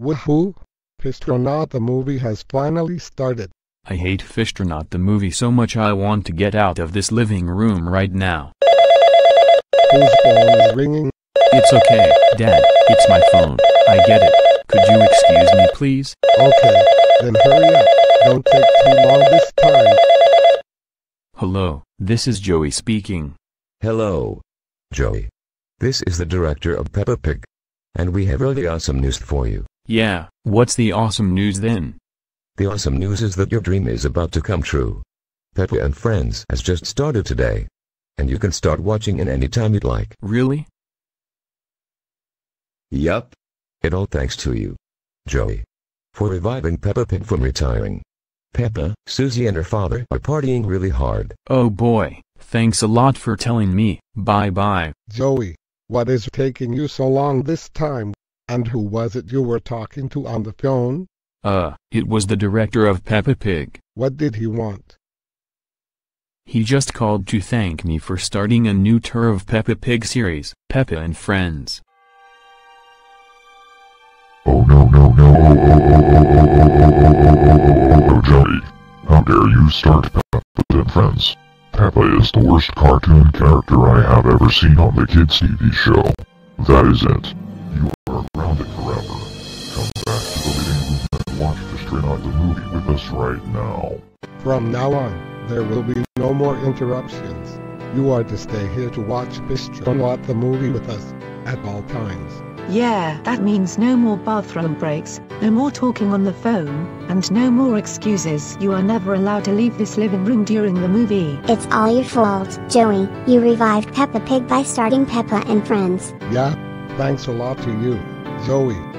Woohoo! Fistronaut the movie has finally started. I hate Fistronaut the movie so much I want to get out of this living room right now. Whose phone is ringing? It's okay, Dad, it's my phone, I get it. Could you excuse me please? Okay, then hurry up. Don't take too long this time. Hello, this is Joey speaking. Hello. Joey. This is the director of Peppa Pig. And we have really awesome news for you. Yeah, what's the awesome news then? The awesome news is that your dream is about to come true. Peppa and Friends has just started today. And you can start watching it anytime you'd like. Really? Yup. It all thanks to you. Joey. For reviving Peppa Pig from retiring. Peppa, Suzy and her father are partying really hard. Oh boy, thanks a lot for telling me, bye bye. Joey, what is taking you so long this time? And who was it you were talking to on the phone? Uh, it was the director of Peppa Pig. What did he want? He just called to thank me for starting a new tour of Peppa Pig series, Peppa and Friends. Oh no no no oh oh oh oh oh oh oh oh oh oh Joey. How dare you start Peppa and Friends. Peppa is the worst cartoon character I have ever seen on the kids TV show. That is it. And watch the movie with us right now. From now on, there will be no more interruptions. You are to stay here to watch Fistronaut the movie with us, at all times. Yeah, that means no more bathroom breaks, no more talking on the phone, and no more excuses. You are never allowed to leave this living room during the movie. It's all your fault, Joey. You revived Peppa Pig by starting Peppa and Friends. Yeah, thanks a lot to you, Joey.